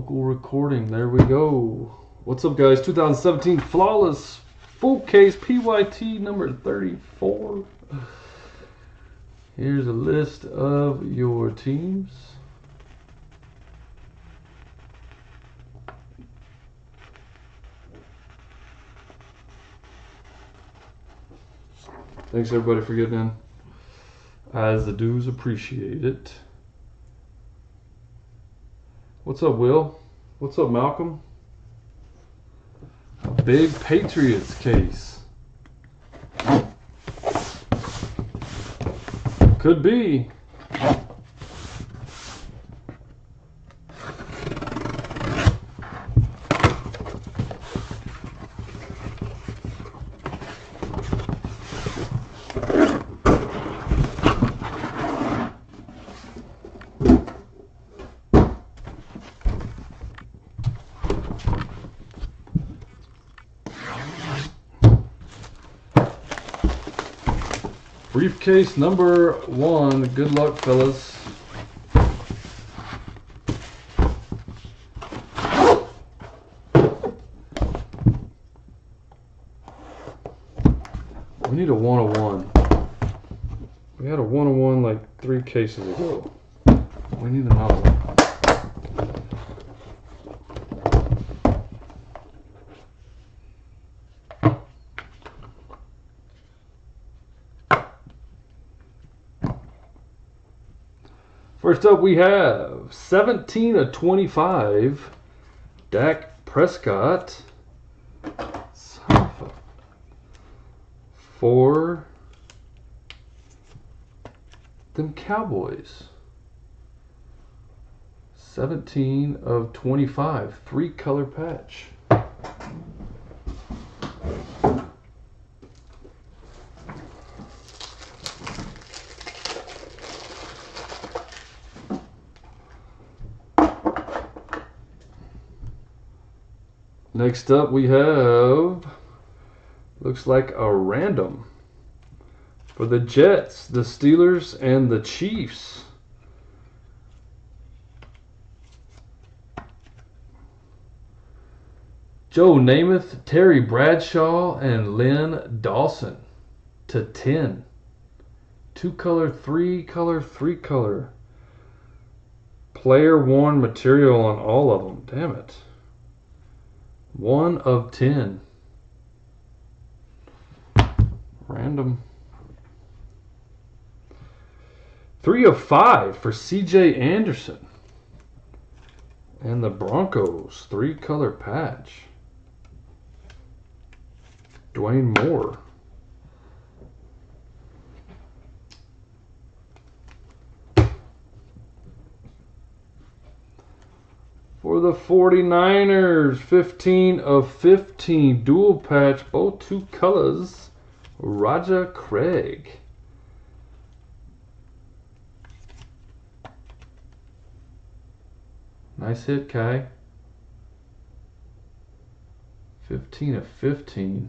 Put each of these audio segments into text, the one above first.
Local recording. There we go. What's up, guys? 2017 Flawless Full Case PYT number 34. Here's a list of your teams. Thanks everybody for getting in. As the dues appreciate it. What's up, Will? What's up, Malcolm? A big Patriots case. Could be. Briefcase number one. Good luck, fellas. We need a 101. We had a 101 like three cases ago. We need another one. First up, we have 17 of 25. Dak Prescott. For them Cowboys. 17 of 25. Three color patch. Next up, we have looks like a random for the Jets, the Steelers, and the Chiefs. Joe Namath, Terry Bradshaw, and Len Dawson to 10. Two color, three color, three color. Player worn material on all of them. Damn it. One of ten. Random. Three of five for CJ Anderson. And the Broncos, three color patch. Dwayne Moore. For the 49ers, 15 of 15, dual patch, both two colors. Roger Craig. Nice hit, Kai. 15 of 15.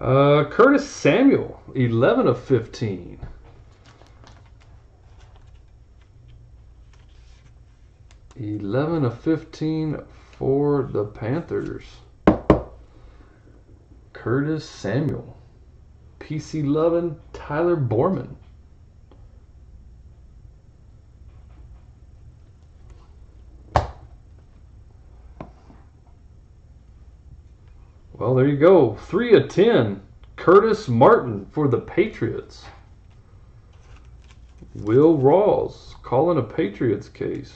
Uh, Curtis Samuel, 11 of 15. Eleven of fifteen for the Panthers. Curtis Samuel. PC Lovin, Tyler Borman. Well, there you go. Three of ten. Curtis Martin for the Patriots. Will Rawls calling a Patriots case.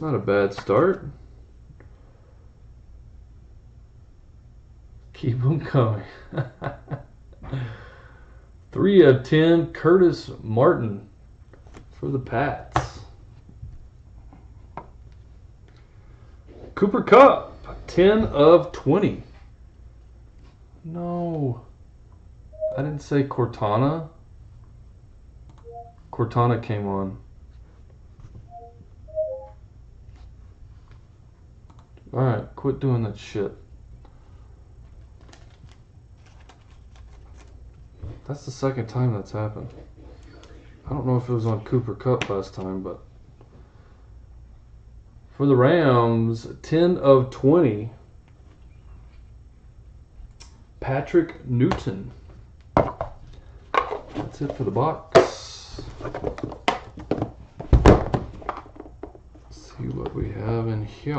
Not a bad start. Keep them coming. Three of ten, Curtis Martin for the Pats. Cooper Kupp, 10 of 20. No. I didn't say Cortana. Cortana came on. Alright, quit doing that shit. That's the second time that's happened. I don't know if it was on Cooper Kupp last time, but for the Rams, 10 of 20. Patrick Newton. That's it for the box. Let's see what we have in here.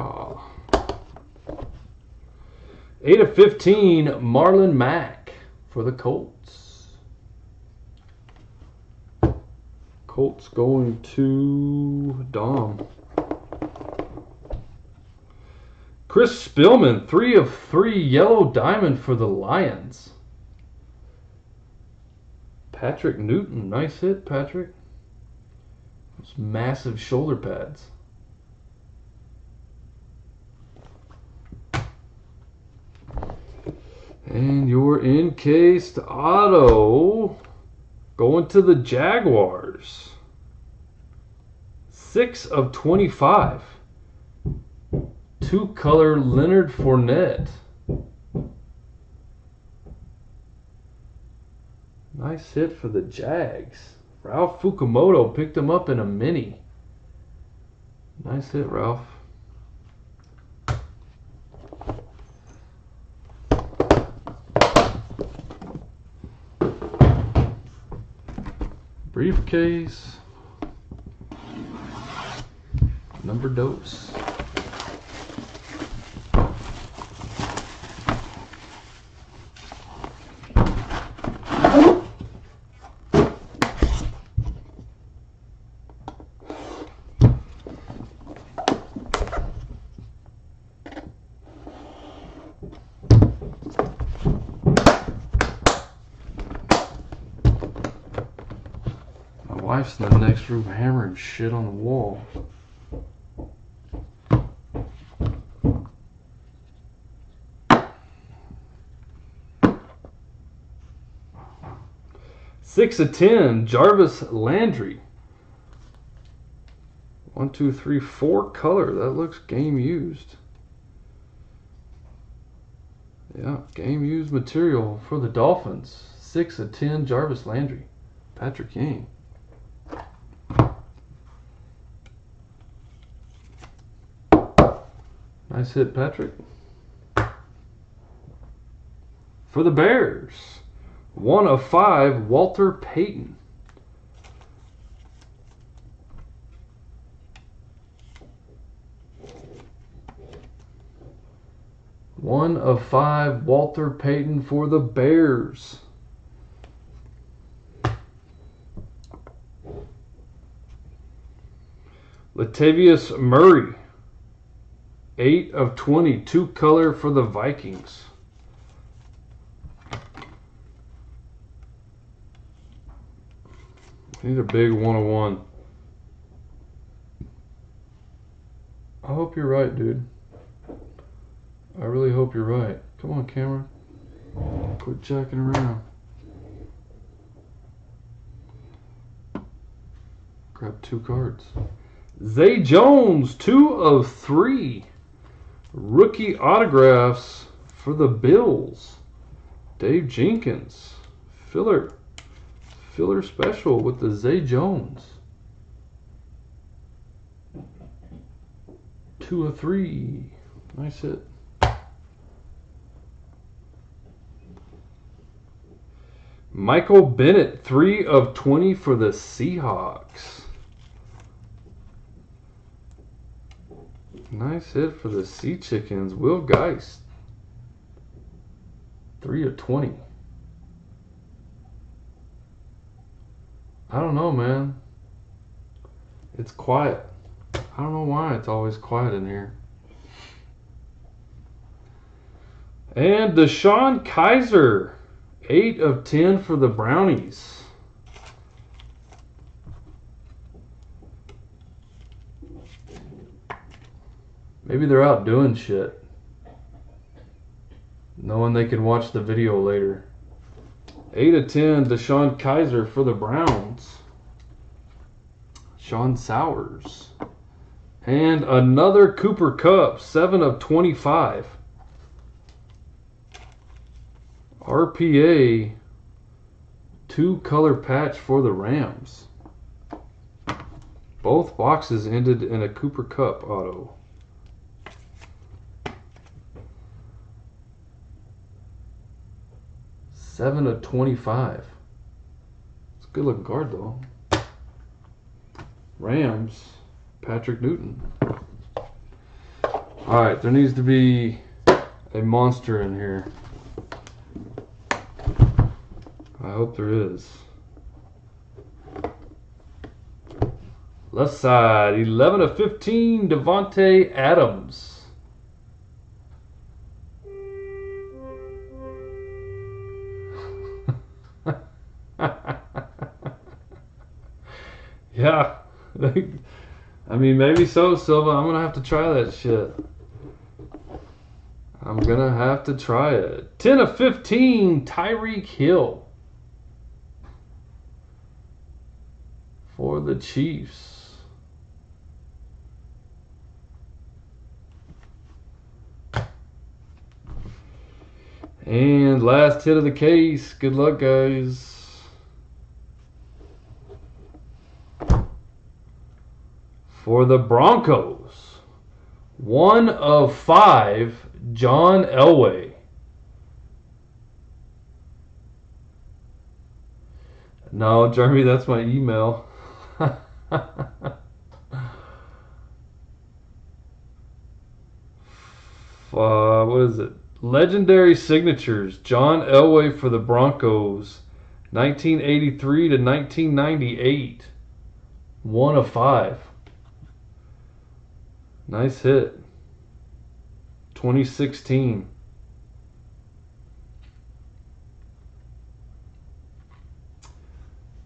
8 of 15, Marlon Mack for the Colts. Colts going to Dom. Chris Spielman, 3 of 3, yellow diamond for the Lions. Patrick Newton, nice hit, Patrick. Those massive shoulder pads. And your encased auto going to the Jaguars. Six of 25. Two color Leonard Fournette. Nice hit for the Jags. Ralph Fukumoto picked him up in a mini. Nice hit, Ralph. Briefcase. Number dose. Wife's in the next room hammering shit on the wall. Six of ten, Jarvis Landry. One, two, three, four color. That looks game used. Yeah, game used material for the Dolphins. Six of ten, Jarvis Landry. Patrick Yang. Nice hit, Patrick. For the Bears, one of five, Walter Payton. One of five, Walter Payton for the Bears. Latavius Murray. 8 of 20, two color for the Vikings. Need a big 101. I hope you're right, dude. I really hope you're right. Come on, camera. Quit jacking around. Grab two cards. Zay Jones, two of three. Rookie autographs for the Bills. Dave Jenkins. Filler. Filler special with the Zay Jones. Two of three. Nice hit. Michael Bennett, three of 20 for the Seahawks. Nice hit for the Sea Chickens. Will Geist. 3 of 20. I don't know, man. It's quiet. I don't know why it's always quiet in here. And DeShone Kizer. 8 of 10 for the Brownies. Maybe they're out doing shit. Knowing they can watch the video later. 8 of 10, DeShone Kizer for the Browns. Sean Sowers. And another Cooper Kupp, 7 of 25. RPA two color patch for the Rams. Both boxes ended in a Cooper Kupp auto. Seven of 25. It's a good looking card though. Rams, Patrick Newton. All right, there needs to be a monster in here. I hope there is. Left side, 11 of 15, Davante Adams. Yeah. I mean, maybe so, Silva. I'm going to have to try that shit. I'm going to have to try it. 10 of 15, Tyreek Hill. For the Chiefs. And last hit of the case. Good luck, guys. For the Broncos, one of five, John Elway. No, Jeremy, that's my email. uh, what is it? Legendary signatures. John Elway for the Broncos, 1983 to 1998. One of five. Nice hit. 2016.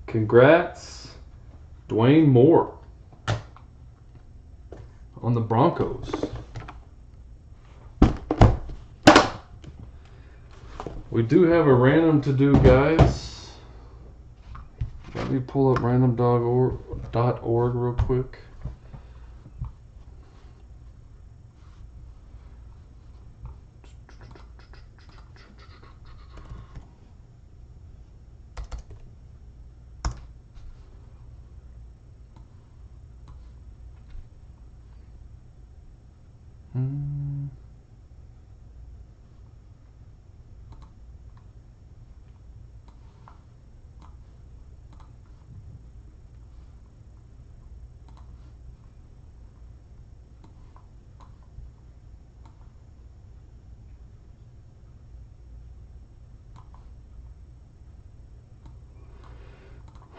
Congrats, Dwayne Moore on the Broncos. We do have a random to do, guys. Let me pull up random.org real quick.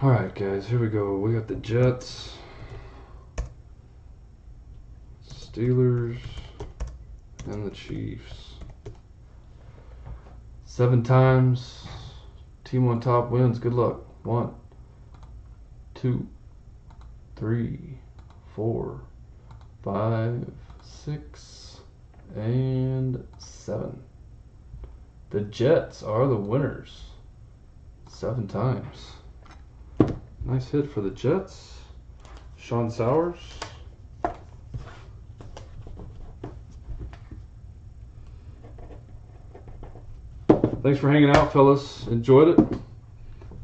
All right, guys, here we go. We got the Jets, Steelers, and the Chiefs. Seven times. Team on top wins. Good luck. One, two, three, four, five, six, and seven. The Jets are the winners. Seven times. Nice hit for the Jets. Sean Sowers. Thanks for hanging out, fellas. Enjoyed it.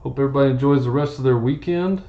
Hope everybody enjoys the rest of their weekend.